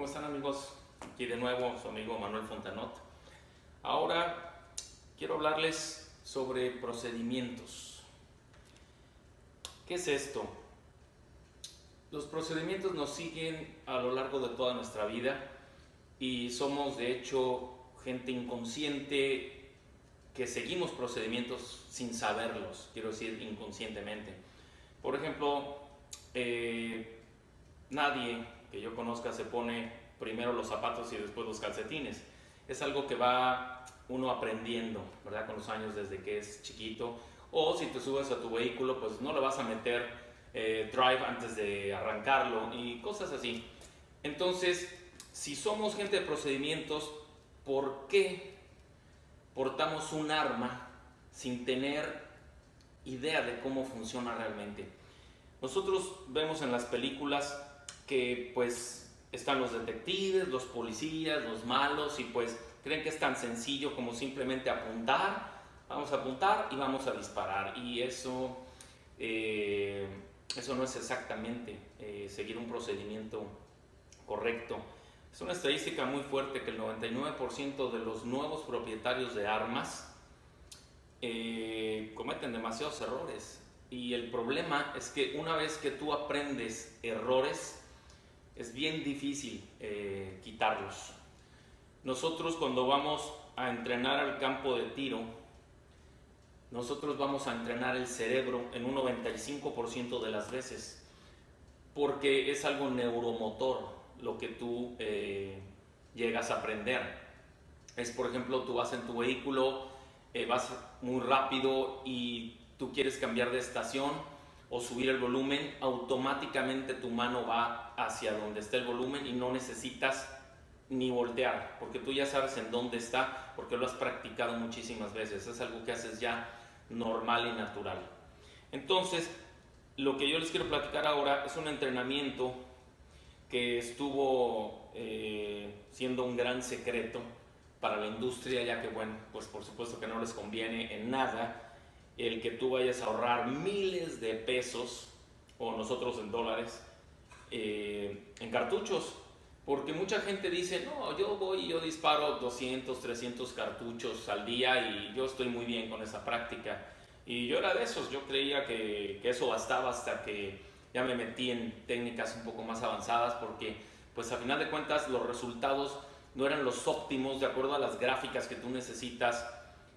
¿Cómo están amigos? Aquí de nuevo su amigo Manuel Fontanot. Ahora quiero hablarles sobre procedimientos. ¿Qué es esto? Los procedimientos nos siguen a lo largo de toda nuestra vida y somos de hecho gente inconsciente que seguimos procedimientos sin saberlos, quiero decir inconscientemente. Por ejemplo, eh, nadie que yo conozca se pone primero los zapatos y después los calcetines. Es algo que va uno aprendiendo, ¿verdad? Con los años desde que es chiquito. O si te subes a tu vehículo, pues no le vas a meter eh, drive antes de arrancarlo y cosas así. Entonces, si somos gente de procedimientos, ¿por qué portamos un arma sin tener idea de cómo funciona realmente? Nosotros vemos en las películas que pues están los detectives, los policías, los malos y pues creen que es tan sencillo como simplemente apuntar, vamos a apuntar y vamos a disparar y eso, eh, eso no es exactamente eh, seguir un procedimiento correcto. Es una estadística muy fuerte que el 99% de los nuevos propietarios de armas eh, cometen demasiados errores. Y el problema es que una vez que tú aprendes errores, es bien difícil eh, quitarlos. Nosotros cuando vamos a entrenar al campo de tiro, nosotros vamos a entrenar el cerebro en un 95% de las veces, porque es algo neuromotor lo que tú eh, llegas a aprender. Es, por ejemplo, tú vas en tu vehículo, eh, vas muy rápido y tú quieres cambiar de estación, o subir el volumen, automáticamente tu mano va hacia donde está el volumen y no necesitas ni voltear, porque tú ya sabes en dónde está, porque lo has practicado muchísimas veces. Es algo que haces ya normal y natural. Entonces, lo que yo les quiero platicar ahora es un entrenamiento que estuvo eh, siendo un gran secreto para la industria, ya que, bueno, pues por supuesto que no les conviene en nada el que tú vayas a ahorrar miles de pesos, o nosotros en dólares, eh, en cartuchos. Porque mucha gente dice, no, yo voy y yo disparo 200, 300 cartuchos al día y yo estoy muy bien con esa práctica. Y yo era de esos, yo creía que, eso bastaba hasta que ya me metí en técnicas un poco más avanzadas porque pues a final de cuentas los resultados no eran los óptimos de acuerdo a las gráficas que tú necesitas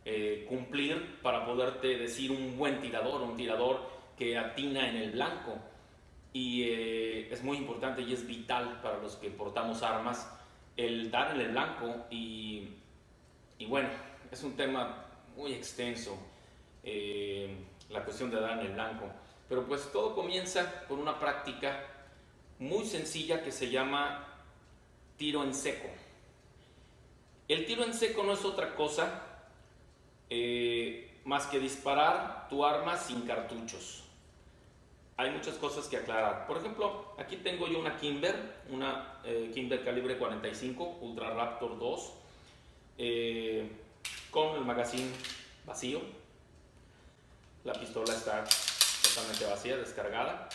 eh, cumplir para poderte decir un buen tirador, un tirador que atina en el blanco. Y eh, es muy importante y es vital para los que portamos armas el dar en el blanco y, y bueno, es un tema muy extenso eh, la cuestión de dar en el blanco. Pero pues todo comienza con una práctica muy sencilla que se llama tiro en seco. El tiro en seco no es otra cosa eh, más que disparar tu arma sin cartuchos. Hay muchas cosas que aclarar. Por ejemplo, aquí tengo yo una Kimber, una eh, Kimber calibre 45, Ultra Raptor 2, eh, con el magazine vacío. La pistola está totalmente vacía, descargada.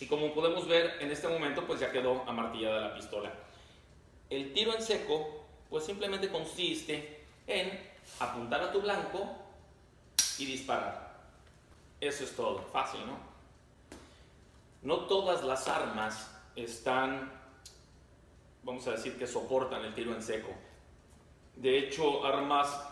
Y como podemos ver en este momento, pues ya quedó amartillada la pistola. El tiro en seco, pues simplemente consiste en apuntar a tu blanco y disparar. Eso es todo, fácil, ¿no? No todas las armas están, vamos a decir que soportan el tiro en seco. De hecho, armas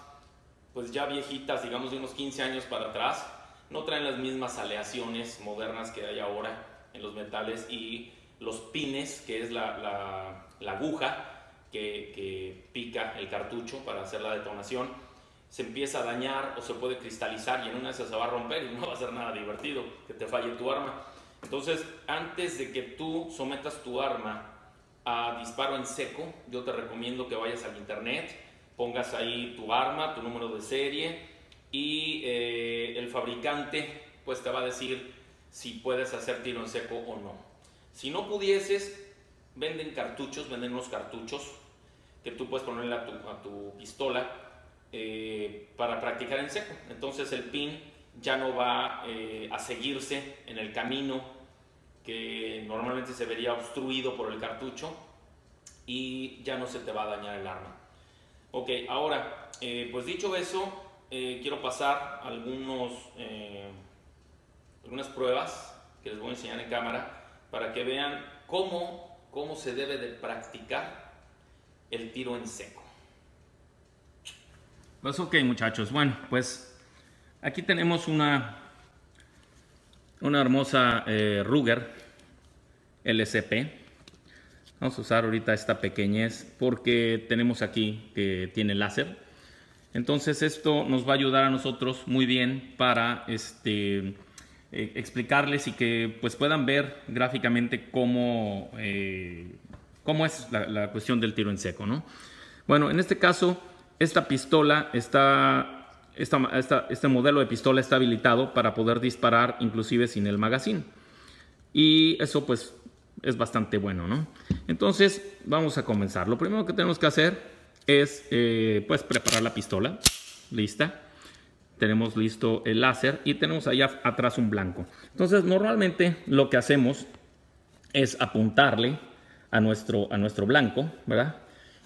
pues ya viejitas, digamos de unos 15 años para atrás, no traen las mismas aleaciones modernas que hay ahora en los metales y los pines, que es la, aguja que, que pica el cartucho para hacer la detonación, se empieza a dañar o se puede cristalizar y en una de esas se va a romper y no va a ser nada divertido que te falle tu arma. Entonces, antes de que tú sometas tu arma a disparo en seco, yo te recomiendo que vayas al internet, pongas ahí tu arma, tu número de serie y eh, el fabricante pues te va a decir si puedes hacer tiro en seco o no. Si no pudieses, venden cartuchos, venden unos cartuchos que tú puedes ponerle a tu, pistola eh, para practicar en seco. Entonces el pin ya no va eh, a seguirse en el camino que normalmente se vería obstruido por el cartucho y ya no se te va a dañar el arma. Ok, ahora, eh, pues dicho eso, eh, quiero pasar algunos, algunas pruebas que les voy a enseñar en cámara para que vean cómo, cómo se debe de practicar el tiro en seco. Pues ok muchachos, bueno, pues aquí tenemos una, una hermosa Ruger LCP. Vamos a usar ahorita esta pequeñez porque tenemos aquí que tiene láser. Entonces esto nos va a ayudar a nosotros muy bien para este, eh, explicarles y que pues puedan ver gráficamente cómo, eh, cómo es la, cuestión del tiro en seco. ¿no? Bueno, en este caso esta pistola está, este modelo de pistola está habilitado para poder disparar inclusive sin el magazine. Y eso pues es bastante bueno, ¿no? Entonces vamos a comenzar. Lo primero que tenemos que hacer es eh, pues preparar la pistola. Lista. Tenemos listo el láser y tenemos allá atrás un blanco. Entonces normalmente lo que hacemos es apuntarle a nuestro, a nuestro blanco, ¿verdad?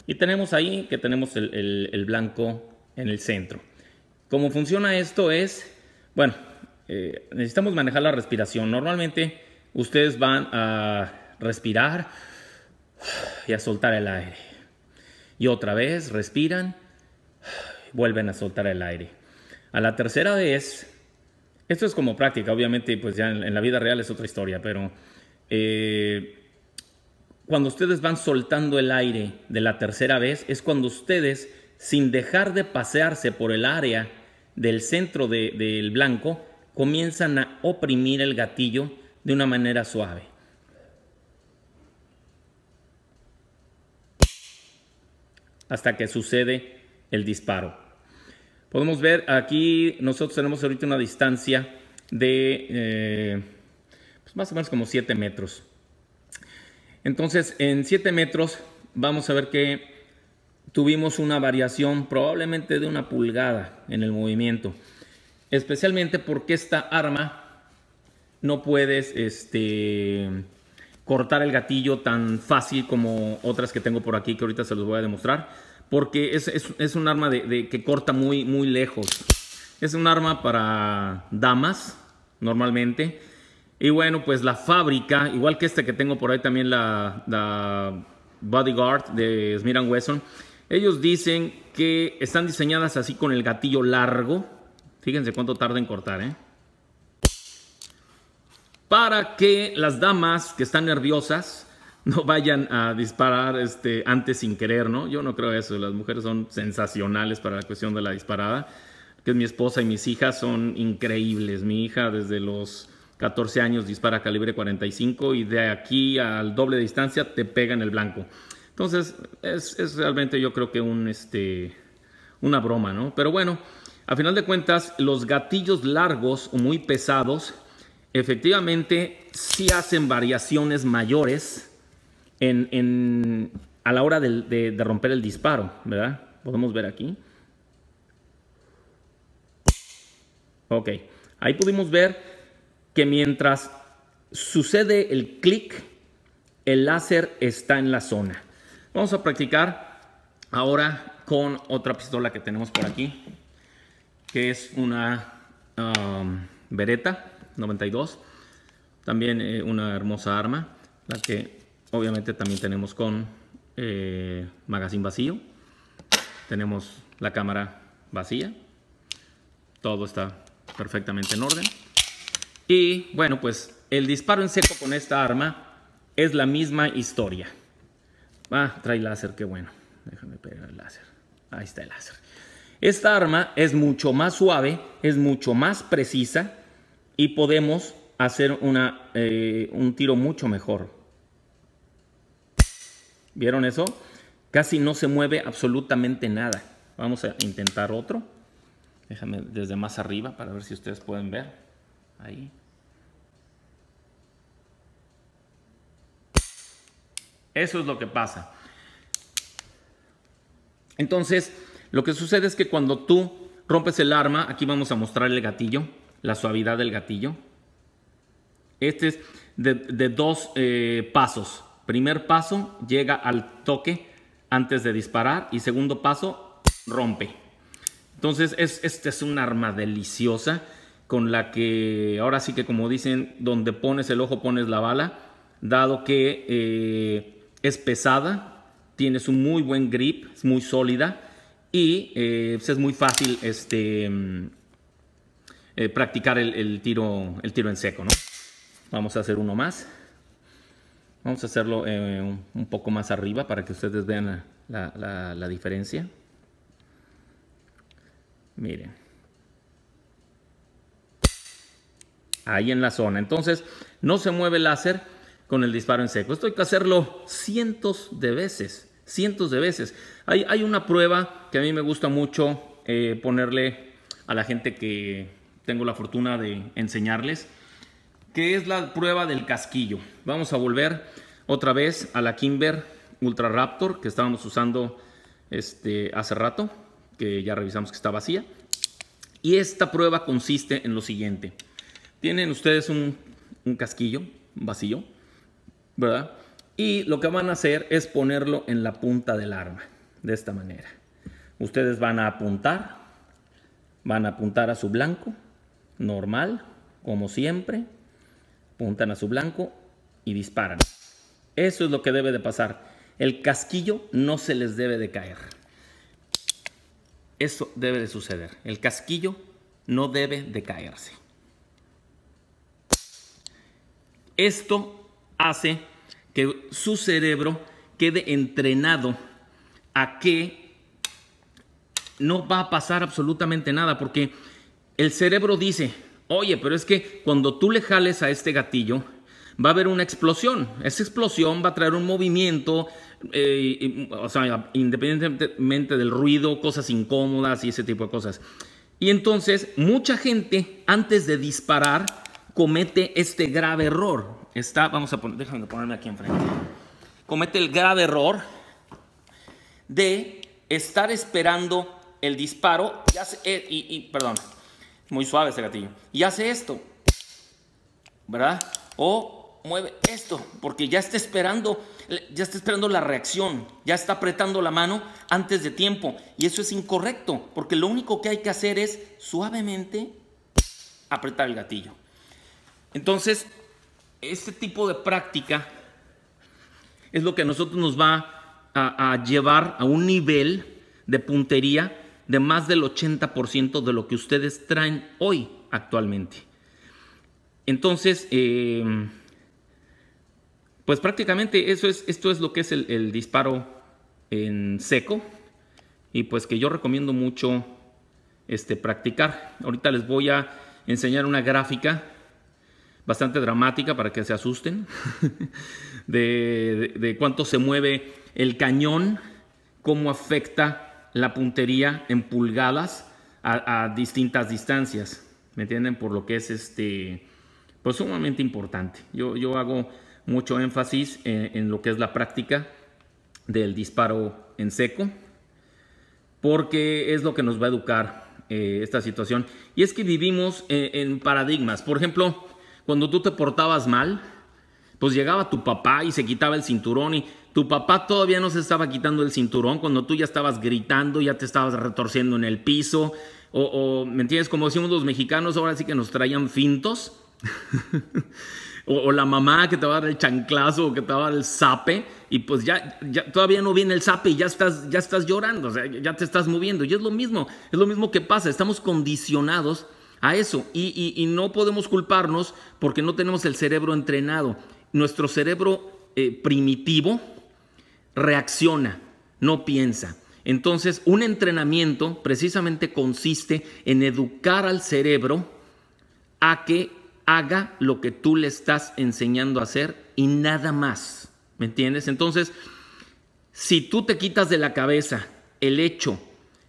Y tenemos ahí que tenemos el, blanco en el centro. Cómo funciona esto es, bueno, eh, necesitamos manejar la respiración. Normalmente ustedes van a respirar y a soltar el aire. Y otra vez respiran, vuelven a soltar el aire. A la tercera vez, esto es como práctica, obviamente, pues ya en, la vida real es otra historia, pero eh, cuando ustedes van soltando el aire de la tercera vez, es cuando ustedes, sin dejar de pasearse por el área del centro del blanco, comienzan a oprimir el gatillo de una manera suave. hasta que sucede el disparo. Podemos ver aquí, nosotros tenemos ahorita una distancia de eh, pues más o menos como 7 metros. Entonces, en 7 metros vamos a ver que tuvimos una variación probablemente de una pulgada en el movimiento. Especialmente porque esta arma no puedes este, cortar el gatillo tan fácil como otras que tengo por aquí que ahorita se los voy a demostrar porque es, un arma de, que corta muy, muy lejos. Es un arma para damas, normalmente. Y bueno, pues la fábrica, igual que este que tengo por ahí también, la, la Bodyguard de Smith Wesson, ellos dicen que están diseñadas así con el gatillo largo. Fíjense cuánto tarda en cortar, ¿eh? Para que las damas que están nerviosas no vayan a disparar este, antes sin querer, ¿no? Yo no creo eso. Las mujeres son sensacionales para la cuestión de la disparada. Que mi esposa y mis hijas son increíbles. Mi hija desde los 14 años dispara calibre 45 y de aquí al doble de distancia te pega en el blanco. Entonces es, realmente yo creo que este, una broma, ¿no? Pero bueno, a final de cuentas los gatillos largos o muy pesados efectivamente sí hacen variaciones mayores a la hora de, romper el disparo, ¿verdad? Podemos ver aquí. Ok, ahí pudimos ver que mientras sucede el clic, el láser está en la zona. Vamos a practicar ahora con otra pistola que tenemos por aquí, que es una um, Beretta 92, también eh, una hermosa arma, la que Obviamente también tenemos con eh, magazine vacío. Tenemos la cámara vacía. Todo está perfectamente en orden. Y bueno, pues el disparo en seco con esta arma es la misma historia. Ah, trae láser, qué bueno. Déjame pegar el láser. Ahí está el láser. Esta arma es mucho más suave, es mucho más precisa y podemos hacer una, eh, un tiro mucho mejor. ¿Vieron eso? Casi no se mueve absolutamente nada. Vamos a intentar otro. Déjame desde más arriba para ver si ustedes pueden ver. Ahí. Eso es lo que pasa. Entonces, lo que sucede es que cuando tú rompes el arma, aquí vamos a mostrar el gatillo, la suavidad del gatillo. Este es de, dos eh, pasos. Primer paso, llega al toque antes de disparar y segundo paso, rompe. Entonces, es, este es un arma deliciosa con la que ahora sí que como dicen, donde pones el ojo pones la bala, dado que eh, es pesada, tienes un muy buen grip, es muy sólida y eh, pues es muy fácil este, eh, practicar el, tiro, el tiro en seco. ¿no? Vamos a hacer uno más. Vamos a hacerlo un poco más arriba para que ustedes vean la diferencia. Miren. Ahí en la zona. Entonces, no se mueve el láser con el disparo en seco. Esto hay que hacerlo cientos de veces. Cientos de veces. Hay, hay una prueba que a mí me gusta mucho eh, ponerle a la gente que tengo la fortuna de enseñarles, que es la prueba del casquillo. Vamos a volver otra vez a la Kimber Ultra Raptor que estábamos usando este, hace rato que ya revisamos que está vacía. Y esta prueba consiste en lo siguiente. Tienen ustedes un, casquillo vacío, Y lo que van a hacer es ponerlo en la punta del arma, de esta manera. Ustedes van a apuntar, van a apuntar a su blanco, normal, como siempre, apuntan a su blanco y disparan. Eso es lo que debe de pasar. El casquillo no se les debe de caer. Eso debe de suceder. El casquillo no debe de caerse. Esto hace que su cerebro quede entrenado a que no va a pasar absolutamente nada, porque el cerebro dice, oye, pero es que cuando tú le jales a este gatillo, va a haber una explosión. Esa explosión va a traer un movimiento, eh, o sea, independientemente del ruido, cosas incómodas y ese tipo de cosas. Y entonces mucha gente antes de disparar comete este grave error. Está, vamos a poner, déjame ponerme aquí enfrente. Comete el grave error de estar esperando el disparo y, hace, eh, y, perdón, muy suave este gatillo, y hace esto, ¿verdad? O mueve esto, porque ya está esperando ya está esperando la reacción, ya está apretando la mano antes de tiempo. Y eso es incorrecto, porque lo único que hay que hacer es suavemente apretar el gatillo. Entonces, este tipo de práctica es lo que a nosotros nos va a, llevar a un nivel de puntería de más del 80% de lo que ustedes traen hoy actualmente. Entonces, eh, pues prácticamente eso es, esto es lo que es el, disparo en seco y pues que yo recomiendo mucho este, practicar. Ahorita les voy a enseñar una gráfica bastante dramática para que se asusten de, cuánto se mueve el cañón, cómo afecta la puntería en pulgadas a, distintas distancias. ¿Me entienden? Por lo que es este, pues sumamente importante. Yo, yo hago mucho énfasis en, lo que es la práctica del disparo en seco, porque es lo que nos va a educar eh, esta situación. Y es que vivimos en, en paradigmas. Por ejemplo, cuando tú te portabas mal, pues llegaba tu papá y se quitaba el cinturón y tu papá todavía no se estaba quitando el cinturón cuando tú ya estabas gritando, ya te estabas retorciendo en el piso, o, o ¿me entiendes? Como decimos los mexicanos, ahora sí que nos traían fintos. O, la mamá que te va a dar el chanclazo o que te va a dar el zape y pues ya, ya todavía no viene el zape y ya estás, ya estás llorando, o sea, ya te estás moviendo. Y es lo mismo, es lo mismo que pasa, estamos condicionados a eso y, no podemos culparnos porque no tenemos el cerebro entrenado. Nuestro cerebro eh, primitivo reacciona, no piensa. Entonces, un entrenamiento precisamente consiste en educar al cerebro a que haga lo que tú le estás enseñando a hacer y nada más. ¿Me entiendes? Entonces, si tú te quitas de la cabeza el hecho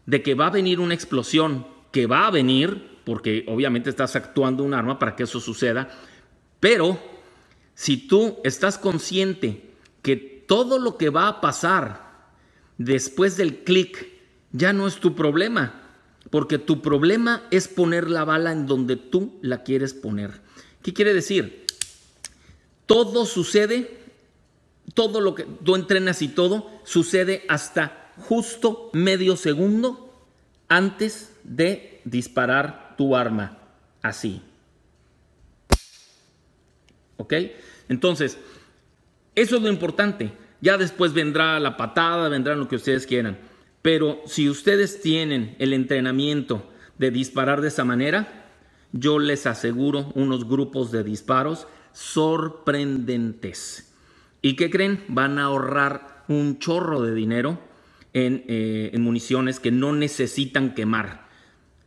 de que va a venir una explosión, que va a venir, porque obviamente estás actuando un arma para que eso suceda, pero si tú estás consciente que todo lo que va a pasar después del clic ya no es tu problema, porque tu problema es poner la bala en donde tú la quieres poner. ¿Qué quiere decir? Todo sucede, todo lo que tú entrenas y todo sucede hasta justo medio segundo antes de disparar tu arma. Así. ¿Ok? Entonces, eso es lo importante. Ya después vendrá la patada, vendrá lo que ustedes quieran. Pero si ustedes tienen el entrenamiento de disparar de esa manera, yo les aseguro unos grupos de disparos sorprendentes. ¿Y qué creen? Van a ahorrar un chorro de dinero en, eh, en municiones que no necesitan quemar.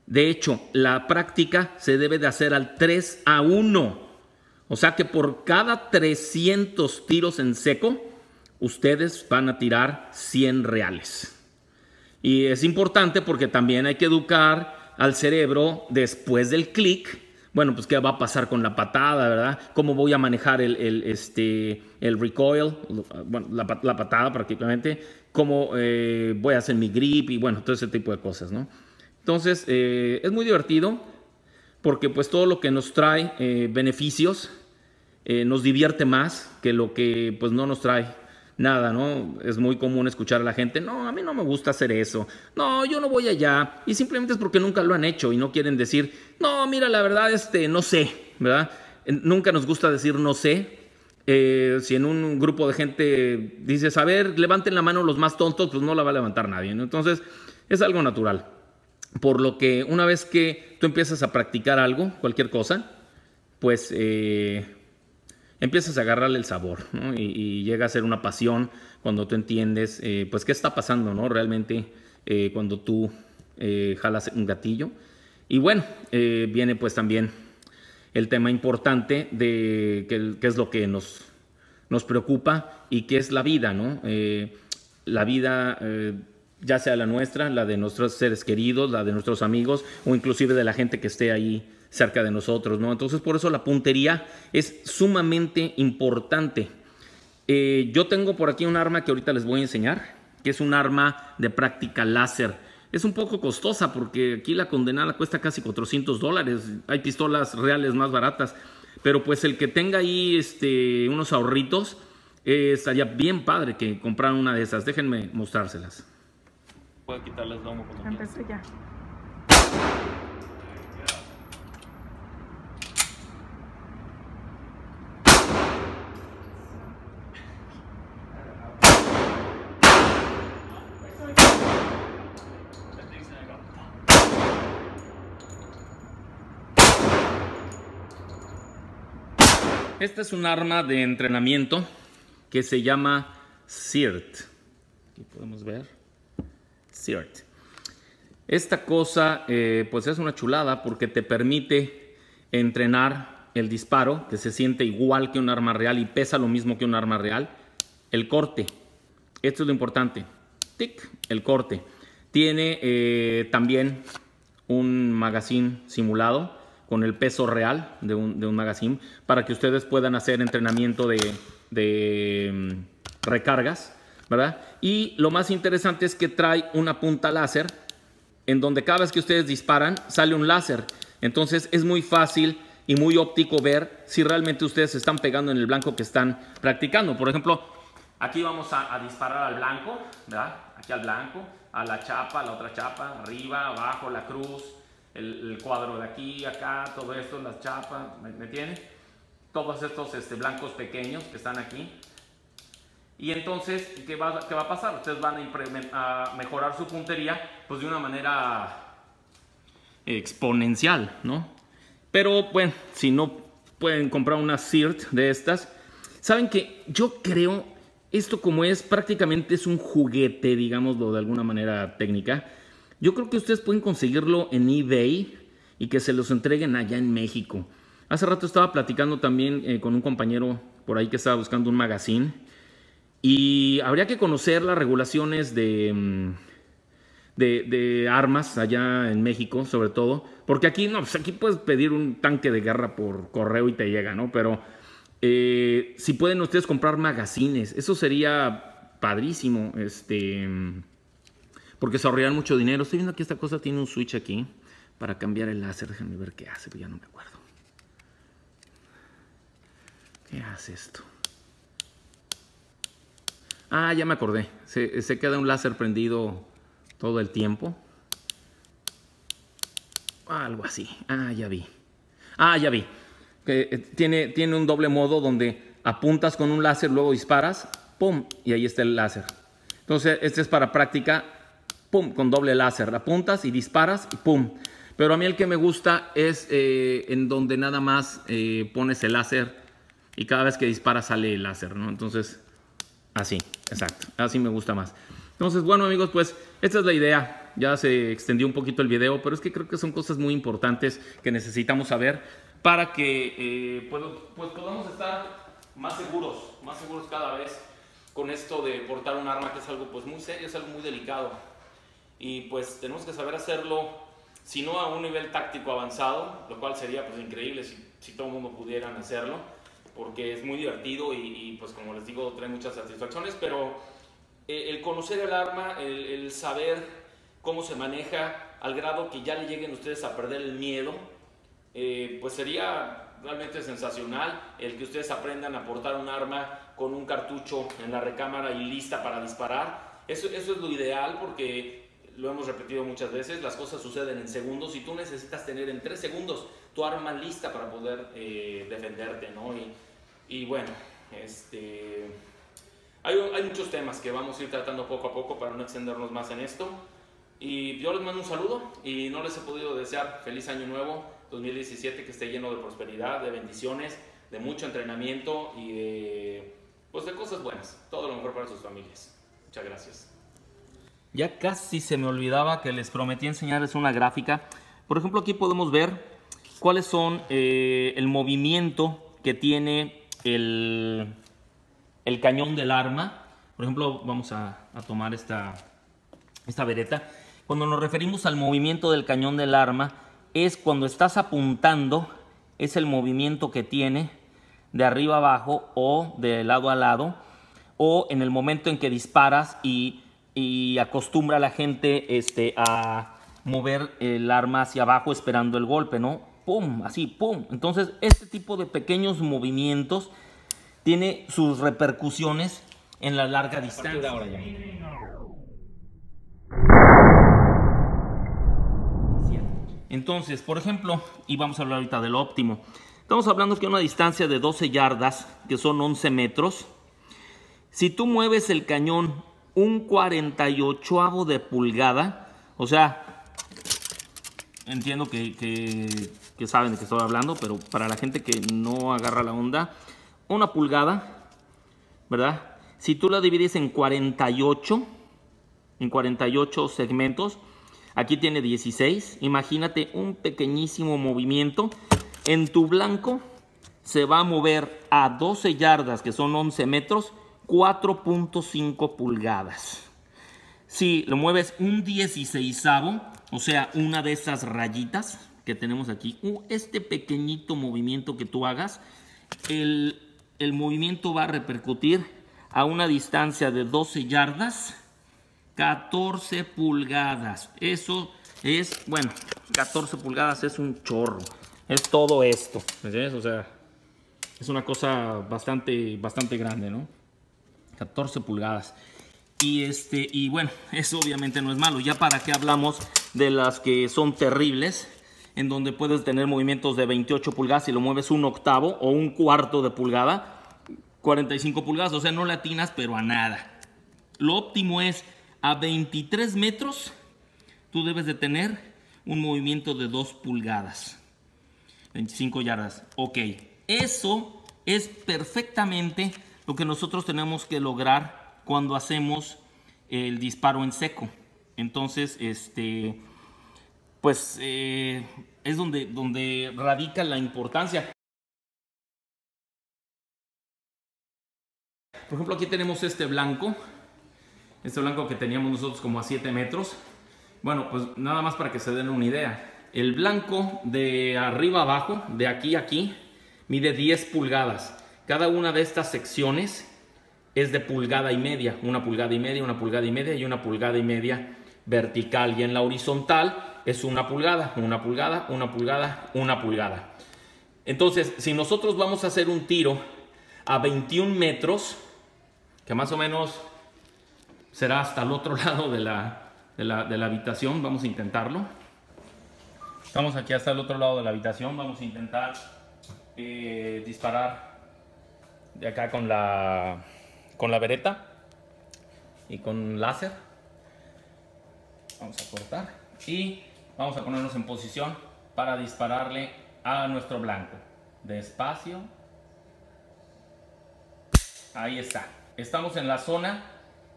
De hecho, la práctica se debe de hacer al 3 a 1. O sea que por cada 300 tiros en seco, ustedes van a tirar 100 reales. Y es importante porque también hay que educar al cerebro después del clic. Bueno, pues qué va a pasar con la patada, ¿verdad? ¿Cómo voy a manejar el, este, el recoil, bueno, la, patada prácticamente? ¿Cómo eh, voy a hacer mi grip? Y bueno, todo ese tipo de cosas, ¿no? Entonces, eh, es muy divertido porque pues todo lo que nos trae eh, beneficios nos divierte más que lo que pues no nos trae nada, ¿no? Es muy común escuchar a la gente, no, a mí no me gusta hacer eso, no, yo no voy allá, y simplemente es porque nunca lo han hecho y no quieren decir, no, mira, la verdad, este, no sé, ¿verdad? Nunca nos gusta decir no sé. Eh, si en un grupo de gente dices, a ver, levanten la mano los más tontos, pues no la va a levantar nadie, Entonces, es algo natural. Por lo que una vez que tú empiezas a practicar algo, cualquier cosa, pues eh, empiezas a agarrarle el sabor y, llega a ser una pasión cuando tú entiendes eh, pues qué está pasando ¿no? realmente eh, cuando tú jalas un gatillo. Y bueno, viene pues también el tema importante de qué, es lo que nos, nos preocupa y qué es la vida, ¿no? la vida ya sea la nuestra, la de nuestros seres queridos, la de nuestros amigos o inclusive de la gente que esté ahí cerca de nosotros, ¿no? Entonces por eso la puntería es sumamente importante. Eh, yo tengo por aquí un arma que ahorita les voy a enseñar, que es un arma de práctica láser. Es un poco costosa porque aquí la condenada cuesta casi 400 dólares. Hay pistolas reales más baratas. Pero pues el que tenga ahí este, unos ahorritos, eh, estaría bien padre que compraran una de esas. Déjenme mostrárselas. Puedo quitarles domo. Empecé ya. Esta es un arma de entrenamiento que se llama CIRT. Aquí podemos ver. Esta cosa eh, pues es una chulada porque te permite entrenar el disparo, que se siente igual que un arma real y pesa lo mismo que un arma real. El corte. Esto es lo importante. Tic, el corte. Tiene eh, también un magazine simulado con el peso real de un, de magazine para que ustedes puedan hacer entrenamiento de, mm, recargas, ¿verdad? Y lo más interesante es que trae una punta láser en donde cada vez que ustedes disparan sale un láser. Entonces es muy fácil y muy óptico ver si realmente ustedes se están pegando en el blanco que están practicando. Por ejemplo, aquí vamos a, a disparar al blanco, ¿verdad? Aquí al blanco, a la chapa, a la otra chapa, arriba, abajo, la cruz, el, cuadro de aquí, acá, todo esto, las chapas, ¿me, tiene? Todos estos este, blancos pequeños que están aquí. Y entonces, ¿qué va, qué va a pasar? Ustedes van a, mejorar su puntería pues de una manera exponencial, ¿no? Pero bueno, si no pueden comprar una CIRT de estas, saben que yo creo, esto como es prácticamente es un juguete, digámoslo de alguna manera técnica, yo creo que ustedes pueden conseguirlo en eBay y que se los entreguen allá en México. Hace rato estaba platicando también eh, con un compañero por ahí que estaba buscando un magazine y habría que conocer las regulaciones de, mm, de, armas allá en México, sobre todo, porque aquí no, pues aquí puedes pedir un tanque de guerra por correo y te llega, ¿no? Pero eh, si pueden ustedes comprar magazines, eso sería padrísimo, este porque se ahorrarían mucho dinero. Estoy viendo que esta cosa tiene un switch aquí para cambiar el láser. Déjenme ver qué hace, pero ya no me acuerdo. ¿Qué hace esto? Ah, ya me acordé. Se, queda un láser prendido todo el tiempo. Algo así. Ah, ya vi. Ah, ya vi. Eh, tiene, tiene un doble modo donde apuntas con un láser, luego disparas, ¡pum! Y ahí está el láser. Entonces, este es para práctica, ¡pum! Con doble láser. Apuntas y disparas y ¡pum! Pero a mí el que me gusta es eh, en donde nada más eh, pones el láser y cada vez que disparas sale el láser, ¿no? Entonces, así, exacto. Así me gusta más. Entonces, bueno amigos, pues esta es la idea. Ya se extendió un poquito el video, pero es que creo que son cosas muy importantes que necesitamos saber para que eh, pues, pues, podamos estar más seguros, más seguros cada vez con esto de portar un arma que es algo pues muy serio, es algo muy delicado. Y pues tenemos que saber hacerlo, si no a un nivel táctico avanzado, lo cual sería pues increíble si, si todo el mundo pudieran hacerlo, porque es muy divertido y, pues como les digo trae muchas satisfacciones, pero eh, el conocer el arma, el, el saber cómo se maneja al grado que ya le lleguen ustedes a perder el miedo, eh, pues sería realmente sensacional el que ustedes aprendan a portar un arma con un cartucho en la recámara y lista para disparar. Eso, eso es lo ideal porque lo hemos repetido muchas veces, las cosas suceden en segundos y tú necesitas tener en tres segundos tu arma lista para poder eh, defenderte, ¿no? Y, y, bueno, este, hay, hay muchos temas que vamos a ir tratando poco a poco para no extendernos más en esto. Y yo les mando un saludo y no les he podido desear feliz año nuevo 2017 que esté lleno de prosperidad, de bendiciones, de mucho entrenamiento y de, pues de cosas buenas. Todo lo mejor para sus familias. Muchas gracias. Ya casi se me olvidaba que les prometí enseñarles una gráfica. Por ejemplo, aquí podemos ver cuáles son eh, el movimiento que tiene el, el, cañón del arma. Por ejemplo, vamos a, tomar esta, esta vereta. Cuando nos referimos al movimiento del cañón del arma, es cuando estás apuntando, es el movimiento que tiene de arriba abajo o de lado a lado, o en el momento en que disparas y, acostumbra a la gente este, a mover el arma hacia abajo esperando el golpe, ¿no? ¡Pum! Así, ¡pum! Entonces, este tipo de pequeños movimientos tiene sus repercusiones en la larga distancia. Ahora ya. Entonces, por ejemplo, y vamos a hablar ahorita del óptimo. Estamos hablando que una distancia de 12 yardas, que son 11 metros, si tú mueves el cañón un 48 de pulgada, o sea, entiendo que, que, saben de qué estoy hablando, pero para la gente que no agarra la onda, una pulgada, ¿verdad? Si tú la divides en 48, en 48 segmentos, Aquí tiene 16. Imagínate un pequeñísimo movimiento. En tu blanco se va a mover a 12 yardas, que son 11 metros, 4.5 pulgadas. Si lo mueves un 16 o sea, una de esas rayitas que tenemos aquí, este pequeñito movimiento que tú hagas, el, el movimiento va a repercutir a una distancia de 12 yardas 14 pulgadas. Eso es, bueno, 14 pulgadas es un chorro. Es todo esto. ¿Me O sea, es una cosa bastante, bastante grande, ¿no? 14 pulgadas. Y, este, y bueno, eso obviamente no es malo. Ya para qué hablamos de las que son terribles, en donde puedes tener movimientos de 28 pulgadas y lo mueves un octavo o un cuarto de pulgada, 45 pulgadas, o sea, no latinas, pero a nada. Lo óptimo es a 23 metros, tú debes de tener un movimiento de 2 pulgadas. 25 yardas. Ok, eso es perfectamente lo que nosotros tenemos que lograr cuando hacemos el disparo en seco. Entonces, este, pues eh, es donde, donde radica la importancia. Por ejemplo, aquí tenemos este blanco este blanco que teníamos nosotros como a 7 metros. Bueno, pues nada más para que se den una idea. El blanco de arriba abajo, de aquí a aquí, mide 10 pulgadas. Cada una de estas secciones es de pulgada y media. Una pulgada y media, una pulgada y media y una pulgada y media vertical. Y en la horizontal es una pulgada, una pulgada, una pulgada, una pulgada. Entonces, si nosotros vamos a hacer un tiro a 21 metros, que más o menos será hasta el otro lado de la, de la, de la habitación. Vamos a intentarlo. Estamos aquí hasta el otro lado de la habitación. Vamos a intentar eh, disparar de acá con la, con la vereta y con láser. Vamos a cortar y vamos a ponernos en posición para dispararle a nuestro blanco. Despacio. Ahí está. Estamos en la zona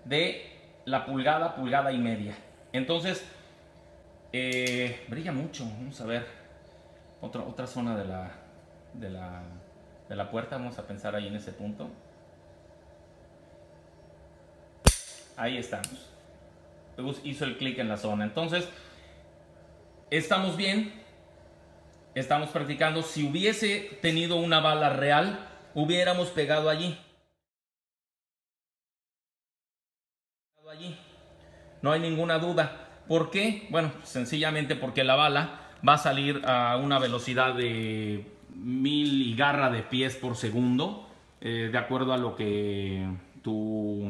de la pulgada, pulgada y media. Entonces, eh, brilla mucho. Vamos a ver otra, otra zona de la, de, la, de la puerta. Vamos a pensar ahí en ese punto. Ahí estamos. Hizo el clic en la zona. Entonces, estamos bien. Estamos practicando. Si hubiese tenido una bala real, hubiéramos pegado allí. allí. No hay ninguna duda. ¿Por qué? Bueno, sencillamente porque la bala va a salir a una velocidad de mil y garra de pies por segundo, eh, de acuerdo a lo que tu...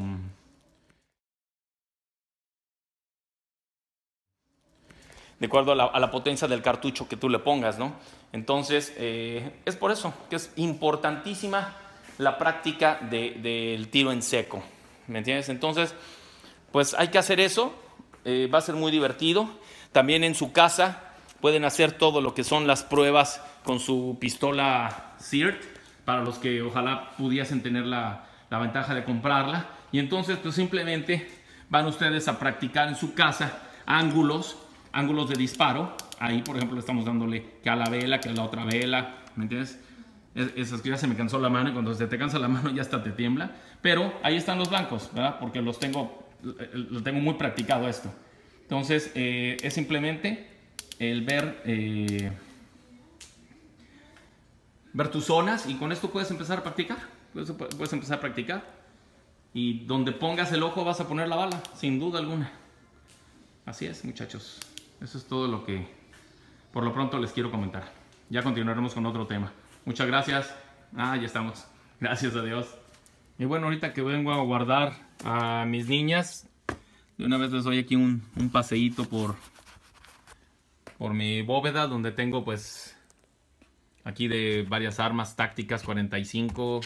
De acuerdo a la, potencia del cartucho que tú le pongas, ¿no? Entonces, eh, es por eso que es importantísima la práctica del tiro en seco. ¿Me entiendes? Entonces, pues hay que hacer eso, eh, va a ser muy divertido. También en su casa pueden hacer todo lo que son las pruebas con su pistola CIRT, para los que ojalá pudiesen tener la, ventaja de comprarla. Y entonces pues simplemente van ustedes a practicar en su casa ángulos, ángulos de disparo. Ahí por ejemplo estamos dándole que a la vela, que a la otra vela, ¿me entiendes? Esas que ya se me cansó la mano y cuando se te cansa la mano ya hasta te tiembla. Pero ahí están los blancos, ¿verdad? Porque los tengo tengo muy practicado esto. Entonces, eh, es simplemente el ver, eh, ver tus zonas y con esto puedes empezar a practicar. Puedes, puedes empezar a practicar. Y donde pongas el ojo vas a poner la bala, sin duda alguna. Así es, muchachos. Eso es todo lo que por lo pronto les quiero comentar. Ya continuaremos con otro tema. Muchas gracias. Ah, ya estamos. Gracias a Dios. Y bueno, ahorita que vengo a guardar a mis niñas, de una vez les doy aquí un, un paseíto por, por mi bóveda, donde tengo pues aquí de varias armas tácticas 45,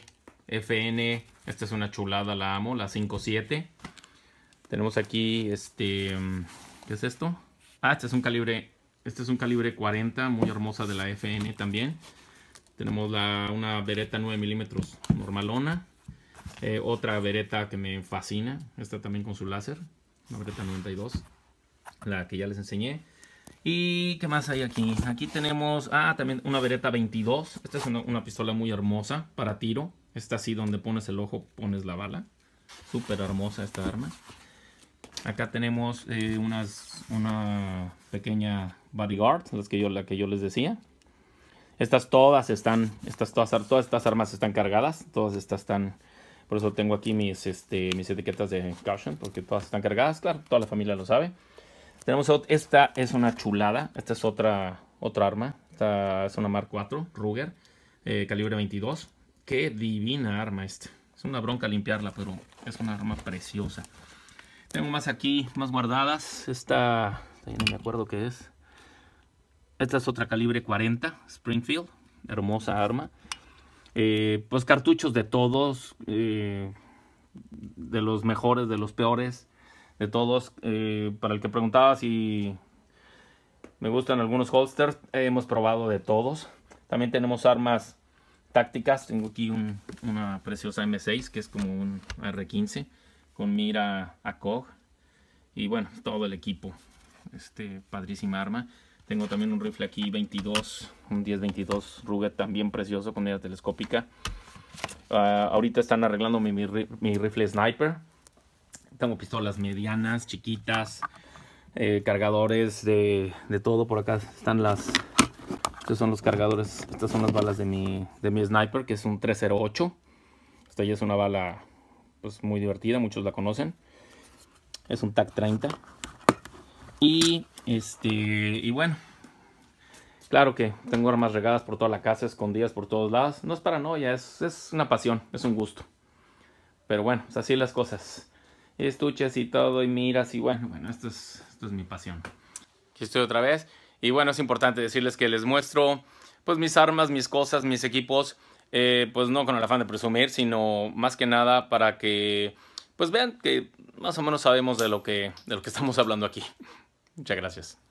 FN, esta es una chulada, la amo, la 5.7. Tenemos aquí este, ¿qué es esto? Ah, este es un calibre, este es un calibre 40, muy hermosa de la FN también. Tenemos la, una Beretta 9 milímetros normalona. Eh, otra vereta que me fascina, esta también con su láser, una vereta 92, la que ya les enseñé. ¿Y qué más hay aquí? Aquí tenemos, ah, también una vereta 22. Esta es una, pistola muy hermosa para tiro. Esta así donde pones el ojo, pones la bala. Súper hermosa esta arma. Acá tenemos eh, unas, una pequeña bodyguard, las que yo, la que yo les decía. Estas todas están, estas, todas, todas estas armas están cargadas. Todas estas están por eso tengo aquí mis, este, mis etiquetas de caution, porque todas están cargadas, claro, toda la familia lo sabe. Tenemos esta es una chulada, esta es otra, otra arma, esta es una Mark IV Ruger, eh, calibre 22. Qué divina arma esta. Es una bronca limpiarla, pero es una arma preciosa. Tengo más aquí, más guardadas. Esta, no me acuerdo qué es. Esta es otra calibre 40, Springfield, hermosa arma. Eh, pues cartuchos de todos, eh, de los mejores, de los peores, de todos. Eh, para el que preguntaba si me gustan algunos holsters, hemos probado de todos. También tenemos armas tácticas. Tengo aquí una preciosa M6 que es como un R15 con mira a COG. Y bueno, todo el equipo. Este padrísima arma. Tengo también un rifle aquí 22, un 10-22 Ruger también precioso con mira telescópica. Ah, ahorita están arreglando mi, mi, rifle sniper. Tengo pistolas medianas, chiquitas, eh, cargadores de, de, todo. Por acá están las... Estos son los cargadores, estas son las balas de mi, de mi sniper, que es un 308. Esta ya es una bala pues, muy divertida, muchos la conocen. Es un TAC 30. Y este, y bueno, claro que tengo armas regadas por toda la casa, escondidas por todos lados. No es paranoia, es, es una pasión, es un gusto. Pero bueno, pues así las cosas. Estuchas y todo y miras y bueno, bueno, esto es, esto es mi pasión. Aquí estoy otra vez. Y bueno, es importante decirles que les muestro pues mis armas, mis cosas, mis equipos, eh, pues no con el afán de presumir, sino más que nada para que pues vean que más o menos sabemos de lo que, de lo que estamos hablando aquí. Muchas gracias.